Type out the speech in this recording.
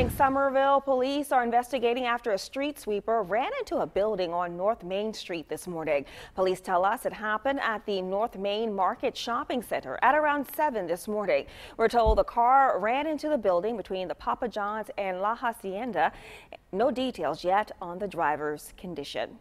morning, Summerville police are investigating after a street sweeper ran into a building on North Main Street this morning. Police tell us it happened at the North Main Market Shopping Center at around 7 this morning. We're told the car ran into the building between the Papa John's and La Hacienda. No details yet on the driver's condition.